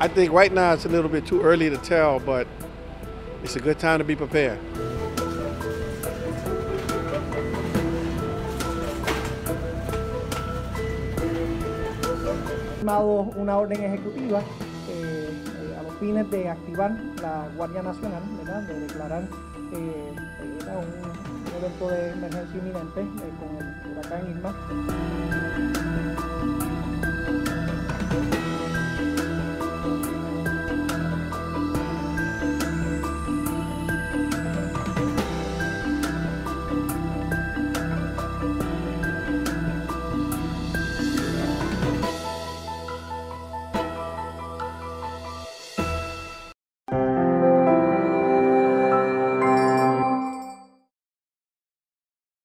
I think right now it's a little bit too early to tell, but it's a good time to be prepared. una orden ejecutiva eh, eh, a los fines de activar la Guardia Nacional, ¿verdad? de declarar eh, un, un evento de emergencia inminente eh, con el huracán Irma.